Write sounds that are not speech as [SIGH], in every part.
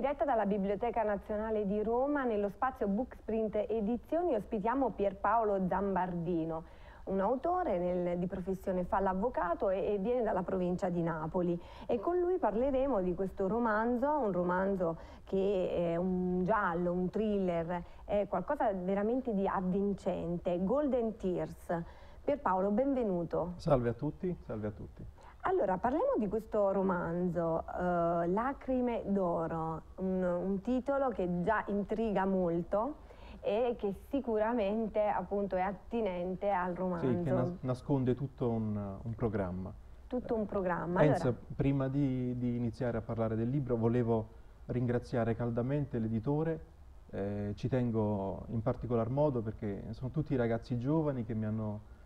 Diretta dalla Biblioteca Nazionale di Roma, nello spazio Booksprint Edizioni, ospitiamo Pierpaolo Zambardino, un autore nel, di professione fa l'avvocato e, e, viene dalla provincia di Napoli e con lui parleremo di questo romanzo, un romanzo che è un giallo, un thriller, è qualcosa veramente di avvincente, Golden Tears. Pierpaolo, benvenuto. Salve a tutti, salve a tutti. Allora, parliamo di questo romanzo, uh, Lacrime d'oro, un, un, titolo che già intriga molto e che sicuramente appunto è attinente al romanzo. Sì, che nas nasconde tutto un, un, programma. Tutto un programma. Enza, allora... prima di, di, iniziare a parlare del libro volevo ringraziare caldamente l'editore, eh, ci tengo in particolar modo perché sono tutti ragazzi giovani che mi hanno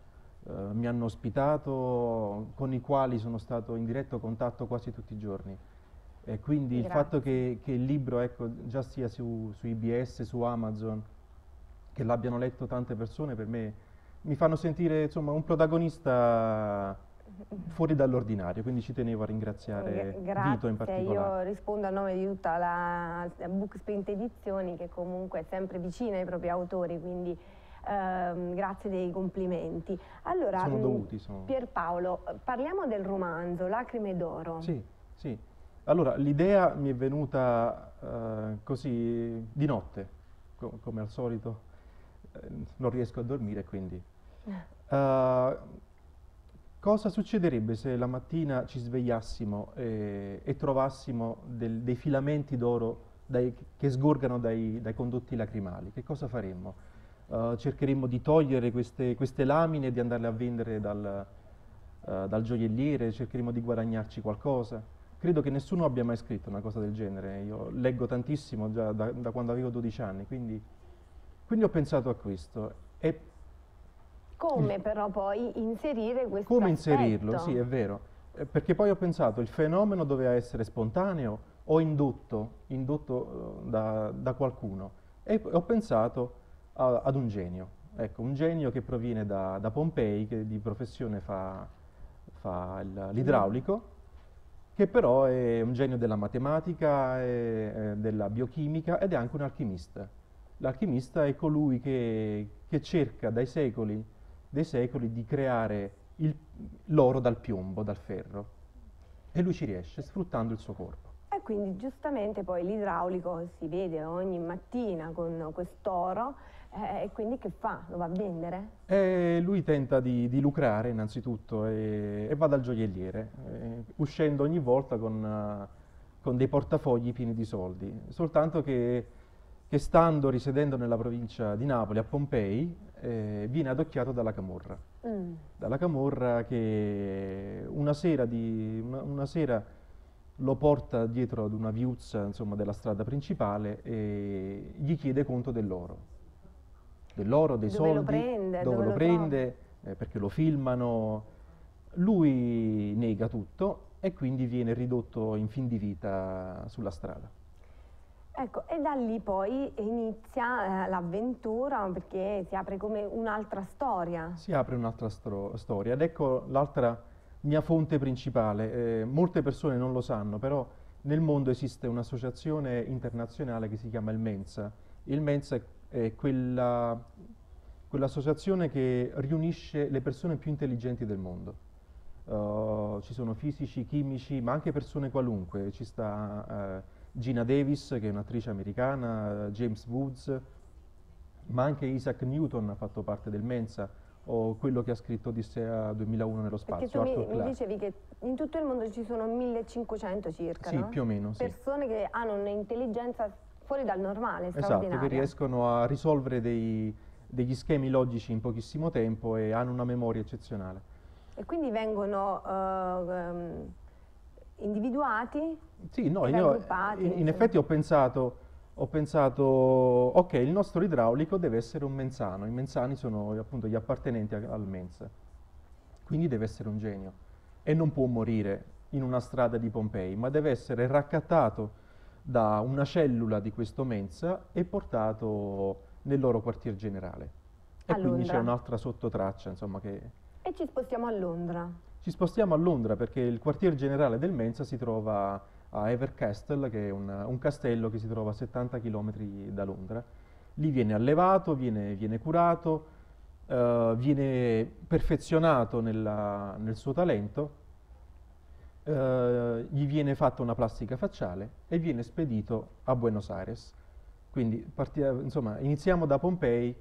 eh, mi hanno ospitato, con i quali sono stato in diretto contatto quasi tutti i giorni. E quindi Grazie. il fatto che, che, il libro ecco, già sia su, su IBS, su Amazon, che l'abbiano letto tante persone, per me mi fanno sentire insomma, un protagonista fuori dall'ordinario, quindi ci tenevo a ringraziare Grazie, Vito in particolare. Io rispondo a nome di tutta la Booksprint Edizioni che comunque è sempre vicina ai propri autori, quindi eh, grazie dei complimenti. Allora, sono mm, dovuti, sono... Pierpaolo, parliamo del romanzo Lacrime d'oro. Sì, sì. Allora, l'idea mi è venuta uh, così di notte, co come al solito, uh, non riesco a dormire quindi. Uh, [LAUGHS] cosa succederebbe se la mattina ci svegliassimo e, e trovassimo del, dei filamenti d'oro che sgorgano dai, dai condotti lacrimali? Che cosa faremmo? Uh, cercheremo di togliere queste, queste, lamine e di andarle a vendere dal, uh, dal, gioielliere, cercheremo di guadagnarci qualcosa. Credo che nessuno abbia mai scritto una cosa del genere, io leggo tantissimo già da, da quando avevo 12 anni, quindi, quindi ho pensato a questo. E come però poi inserire questo Come aspetto? inserirlo, sì, è vero. Eh, perché poi ho pensato il fenomeno doveva essere spontaneo o indotto, indotto uh, da, da qualcuno. E ho pensato a, ad un genio. Ecco, un genio che proviene da, da Pompei, che di professione fa, fa l'idraulico, che però è un genio della matematica, è, è della biochimica ed è anche un alchimista. L'alchimista è colui che, che, cerca dai secoli, dei secoli di creare l'oro dal piombo, dal ferro. E lui ci riesce sfruttando il suo corpo. E quindi giustamente poi l'idraulico si vede ogni mattina con quest'oro eh, e quindi che fa? Lo va a vendere? Eh, lui tenta di, di, lucrare innanzitutto e, e va dal gioielliere, eh, uscendo ogni volta con, uh, con, dei portafogli pieni di soldi. Soltanto che, che, stando, risiedendo nella provincia di Napoli, a Pompei, eh, viene adocchiato dalla Camorra. Mm. Dalla Camorra che una sera, di, una, una sera lo porta dietro ad una viuzza insomma, della strada principale e gli chiede conto dell'oro dell'oro, dei dove soldi, lo prende, dove, dove lo, prende, eh, perché lo filmano. Lui nega tutto e quindi viene ridotto in fin di vita sulla strada. Ecco, e da lì poi inizia eh, l'avventura perché si apre come un'altra storia. Si apre un'altra storia ed ecco l'altra mia fonte principale. Eh, molte persone non lo sanno, però nel mondo esiste un'associazione internazionale che si chiama il Mensa. Il Mensa è è quella, quell'associazione che riunisce le persone più intelligenti del mondo. Uh, ci sono fisici, chimici, ma anche persone qualunque. Ci sta uh, Gina Davis, che è un'attrice americana, James Woods, ma anche Isaac Newton ha fatto parte del Mensa, o quello che ha scritto Odissea 2001 nello spazio. Perché tu mi, mi, dicevi che in tutto il mondo ci sono 1500 circa, Sì, no? più o meno, sì. Persone che hanno un'intelligenza fuori dal normale, Esatto, che riescono a risolvere dei, degli schemi logici in pochissimo tempo e hanno una memoria eccezionale. E quindi vengono uh, individuati? Sì, no, io in, in effetti ho pensato, ho pensato, ok, il nostro idraulico deve essere un menzano, i menzani sono appunto gli appartenenti al Mensa, quindi deve essere un genio e non può morire in una strada di Pompei, ma deve essere raccattato da una cellula di questo Mensa e portato nel loro quartier generale. E a quindi c'è un'altra sottotraccia, insomma, che... E ci spostiamo a Londra. Ci spostiamo a Londra perché il quartier generale del Mensa si trova a Evercastle, che è un, un castello che si trova a 70 km da Londra. Lì viene allevato, viene, viene curato, uh, viene perfezionato nella, nel suo talento, gli viene fatta una plastica facciale e viene spedito a Buenos Aires. Quindi partia, insomma, iniziamo da Pompei,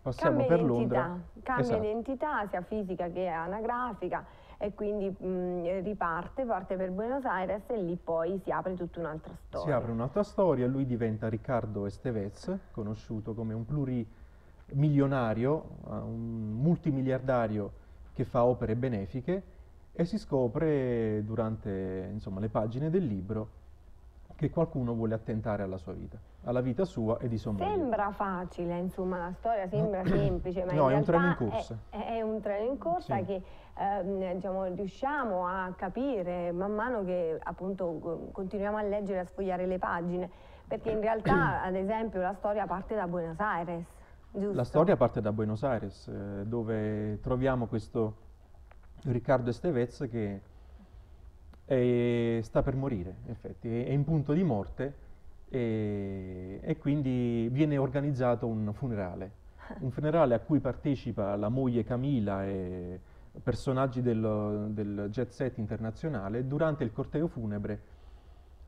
passiamo cambia per Londra. Cambia esatto. identità sia fisica che anagrafica e quindi mh, riparte, parte per Buenos Aires e lì poi si apre tutta un'altra storia. Si apre un'altra storia, lui diventa Riccardo Estevez, conosciuto come un plurimilionario, un multimiliardario che fa opere benefiche e si scopre durante insomma, le pagine del libro che qualcuno vuole attentare alla sua vita, alla vita sua e di sua moglie. Sembra facile, insomma, la storia sembra [CLEARS THROAT] semplice, ma no, in è un treno in corsa. È, è un treno in corsa Sì. che ehm, diciamo, riusciamo a capire man mano che appunto co- continuiamo a leggere e a sfogliare le pagine, perché in realtà, [CLEARS THROAT] ad esempio, la storia parte da Buenos Aires, giusto? La storia parte da Buenos Aires, eh, dove troviamo questo Riccardo Estevez che è- sta per morire, in effetti, è, in punto di morte e, e quindi viene organizzato un funerale, un funerale a cui partecipa la moglie Camila e personaggi del, del jet set internazionale. Durante il corteo funebre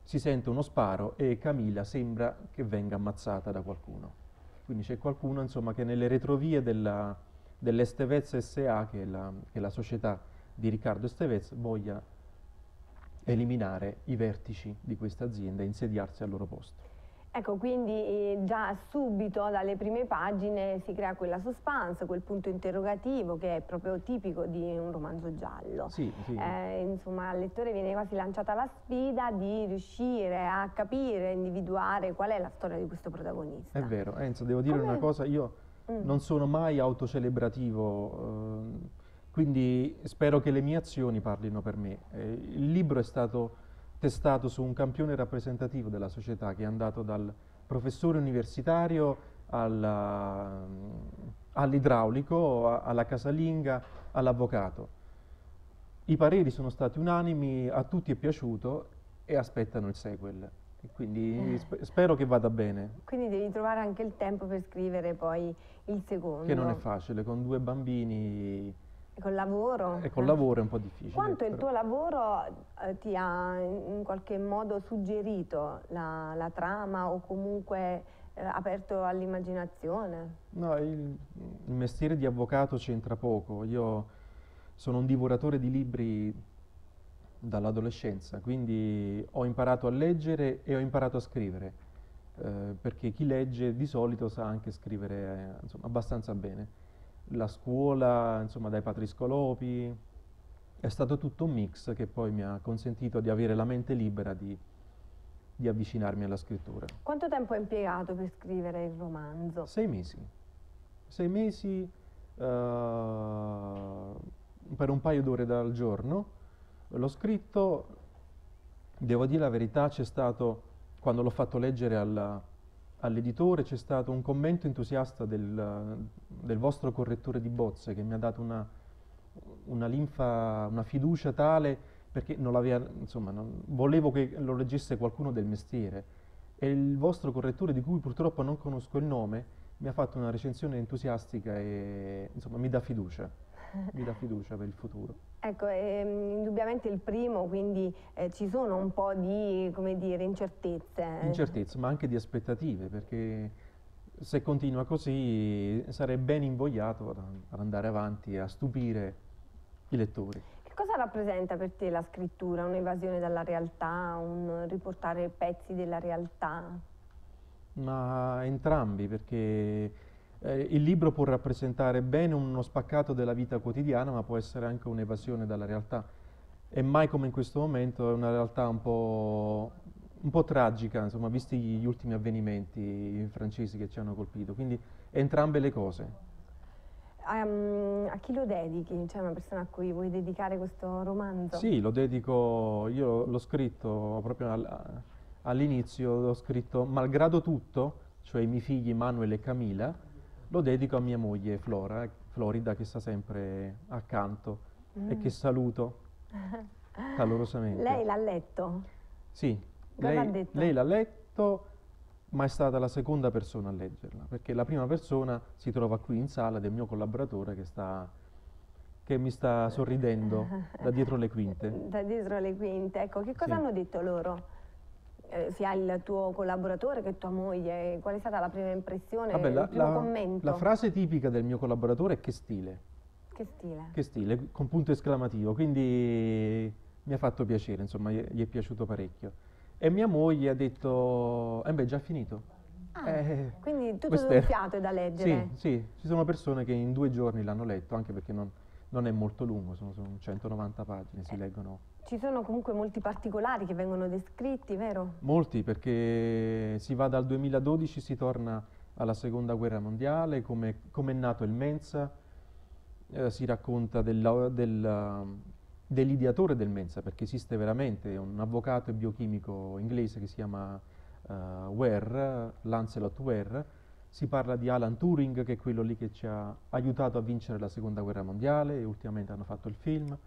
si sente uno sparo e Camila sembra che venga ammazzata da qualcuno. Quindi c'è qualcuno insomma, che nelle retrovie della, dell'Estevez SA, che è, la, che è la società di Riccardo Estevez, voglia eliminare i vertici di questa azienda e insediarsi al loro posto. Ecco, quindi eh, già subito dalle prime pagine si crea quella suspense, quel punto interrogativo che è proprio tipico di un romanzo giallo. Sì, sì. Eh, insomma, al lettore viene quasi lanciata la sfida di riuscire a capire, individuare qual è la storia di questo protagonista. È vero, Enzo, devo dire Come- una cosa, io Mm. non sono mai autocelebrativo, ehm, quindi spero che le mie azioni parlino per me. Eh, il libro è stato testato su un campione rappresentativo della società che è andato dal professore universitario all'idraulico, a- alla casalinga, all'avvocato. I pareri sono stati unanimi, a tutti è piaciuto e aspettano il sequel. E quindi Eh. spe- spero che vada bene. Quindi devi trovare anche il tempo per scrivere poi il secondo. Che non è facile, con due bambini Col lavoro. e col lavoro è un po' difficile. Quanto il però- tuo lavoro eh, ti ha in in qualche modo suggerito la, la trama o comunque eh, aperto all'immaginazione? No, il, il mestiere di avvocato c'entra poco. Io sono un divoratore di libri dall'adolescenza, quindi ho imparato a leggere e ho imparato a scrivere, eh, perché chi legge di solito sa anche scrivere eh, insomma, abbastanza bene. La scuola, insomma, dai padri scolopi, è stato tutto un mix che poi mi ha consentito di avere la mente libera di, di avvicinarmi alla scrittura. Quanto tempo hai impiegato per scrivere il romanzo? Sei mesi. Sei mesi eh, per un paio d'ore dal giorno. L'ho scritto, devo dire la verità, c'è stato, quando l'ho fatto leggere all'editore, c'è stato un commento entusiasta del, del vostro correttore di bozze che mi ha dato una, una linfa, una fiducia tale perché non l'aveva, insomma, non- volevo che lo leggesse qualcuno del mestiere. E il vostro correttore, di cui purtroppo non conosco il nome, mi ha fatto una recensione entusiastica e insomma mi dà fiducia, mi dà fiducia per il futuro. Ecco, ehm, indubbiamente il primo, quindi eh, ci sono un po' di, come dire, incertezze. Incertezza, ma anche di aspettative, perché se continua così sarei ben invogliato ad, ad andare avanti e a stupire i lettori. Che cosa rappresenta per te la scrittura? Un'evasione dalla realtà, un riportare pezzi della realtà? Ma entrambi, perché eh, il libro può rappresentare bene uno spaccato della vita quotidiana, ma può essere anche un'evasione dalla realtà. E mai come in questo momento è una realtà un po', un po' tragica, insomma, visti gli ultimi avvenimenti francesi che ci hanno colpito. Quindi entrambe le cose. Ehm, a chi lo dedichi? C'è una persona a cui vuoi dedicare questo romanzo? Sì, lo dedico, io l'ho scritto proprio al- all'inizio, l'ho scritto malgrado tutto, cioè i miei figli Manuel e Camila, lo dedico a mia moglie Flora, Florida che sta sempre accanto e che saluto [LAUGHS] calorosamente. Lei l'ha letto? Sì, lei, lei l'ha letto, ma è stata la seconda persona a leggerla, perché la prima persona si trova qui in sala del mio collaboratore che, sta, che mi sta sorridendo [LAUGHS] da dietro le quinte. Da dietro le quinte, ecco, che cosa sì. hanno detto loro? Eh, sia il tuo collaboratore che tua moglie, qual è stata la prima impressione, Vabbè, la, la, commento? La frase tipica del mio collaboratore è che stile. Che stile? Che stile, con punto esclamativo, quindi mi ha fatto piacere, insomma, gli è piaciuto parecchio. E mia moglie ha detto, eh beh, già finito. Ah, eh, quindi tutto d'un fiato è da leggere? Sì, sì, ci sono persone che in due giorni l'hanno letto, anche perché non, non è molto lungo, sono, sono 190 pagine, si eh, leggono. Ci sono comunque molti particolari che vengono descritti, vero? Molti, perché si va dal 2012, si torna alla seconda guerra mondiale, come è nato il Mensa, eh, si racconta del, del, dell'ideatore del Mensa, perché esiste veramente un avvocato e biochimico inglese che si chiama uh, Ware, Lancelot Ware, si parla di Alan Turing, che è quello lì che ci ha aiutato a vincere la seconda guerra mondiale, e ultimamente hanno fatto il film.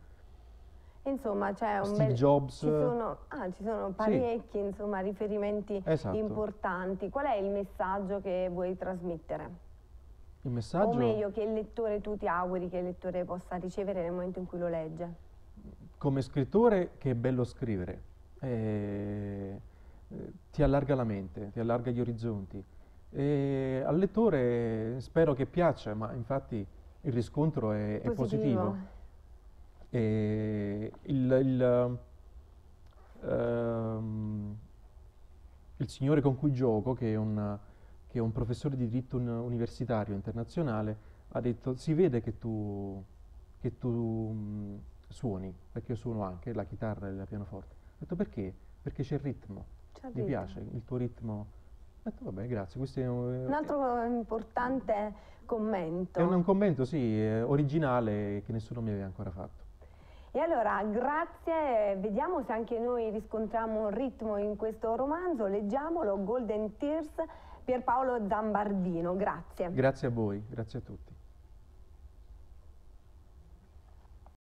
Insomma, c'è un Steve bel... Jobs. Ci sono, ah, ci sono parecchi sì. insomma, riferimenti esatto. importanti. Qual è il messaggio che vuoi trasmettere? Il messaggio... O meglio, che il lettore tu ti auguri che il lettore possa ricevere nel momento in cui lo legge? Come scrittore che è bello scrivere. Eh, eh, ti allarga la mente, ti allarga gli orizzonti. E al lettore spero che piaccia, ma infatti il riscontro è positivo. È positivo. Il, il, um, il, signore con cui gioco, che è, un, che è un professore di diritto universitario internazionale, ha detto si vede che tu, che tu um, suoni, perché io suono anche la chitarra e il pianoforte. Ho detto perché? Perché c'è il ritmo, mi piace il tuo ritmo. Ho detto vabbè grazie, questo è un, un altro importante commento. È un, un commento sì, originale che nessuno mi aveva ancora fatto. E allora, grazie, vediamo se anche noi riscontriamo un ritmo in questo romanzo, leggiamolo, Golden Tears, Pierpaolo Zambardino, grazie. Grazie a voi, grazie a tutti.